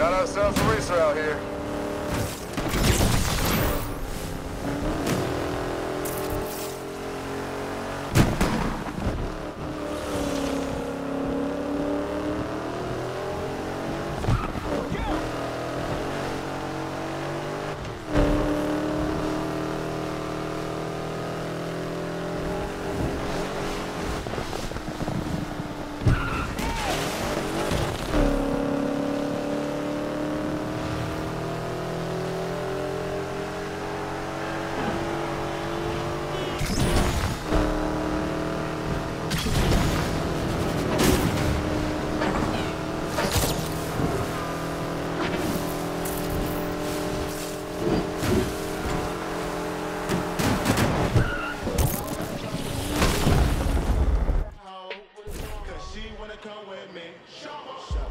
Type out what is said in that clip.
Got ourselves a racer out here. come with me. Show, show.